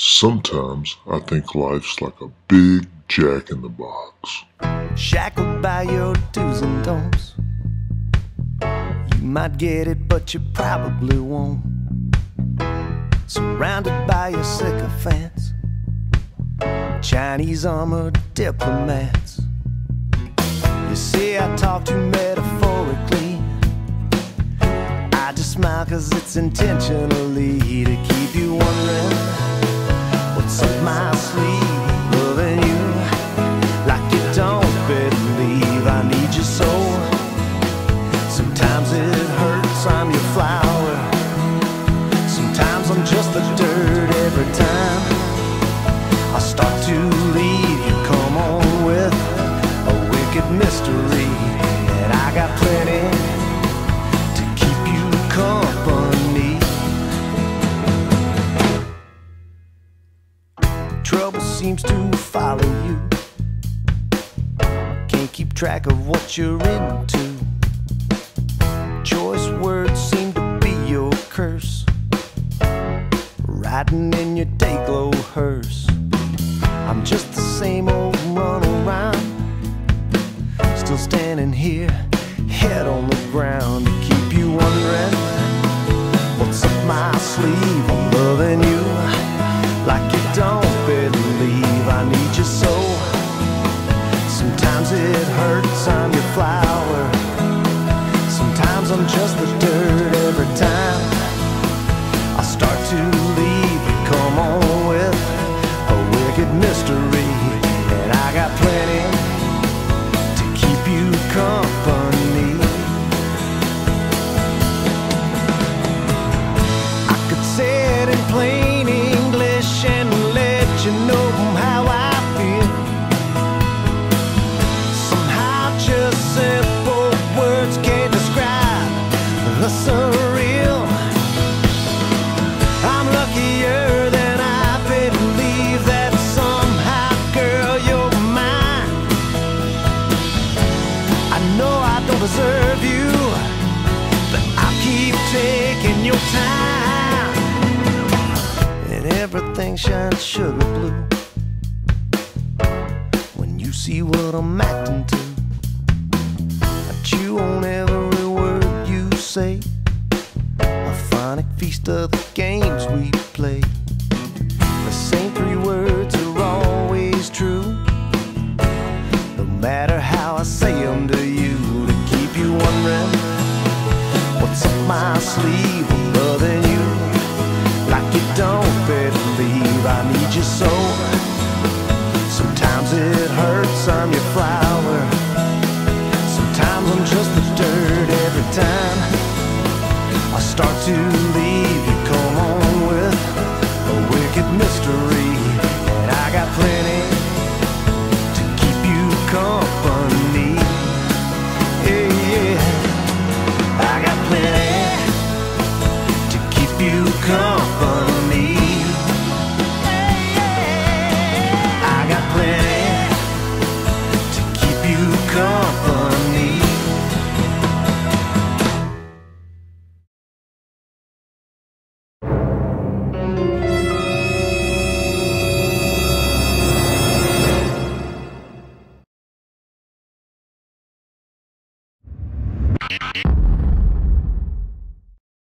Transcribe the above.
Sometimes I think life's like a big jack in the box. Shackled by your do's and don'ts. You might get it, but you probably won't. Surrounded by your sycophants, Chinese armored diplomats. You see, I talk too metaphorically. I just smile cause it's intentionally to keep you wondering Trouble seems to follow you. Can't keep track of what you're into. Choice words seem to be your curse. Riding in your day glow hearse. I'm just the same old run around. Still standing here, head on the ground to keep you wondering what's up my sleeve. I'm loving you like you don't believe I need you so. Sometimes it hurts, I'm your flower. Sometimes I'm just the dirt every time. I start to leave you, come on company. I could say it in plain deserve you, but I'll keep taking your time. And everything shines sugar blue when you see what I'm acting to. I chew on every word you say. A phonic feast of the games we play. The same three words are always true. No matter how I say them what's up my sleeve. Loving you like you don't believe I need you so. Sometimes it hurts, I'm your flower. Sometimes I'm just the dirt every time. I start to leave company. I got plenty to keep you company.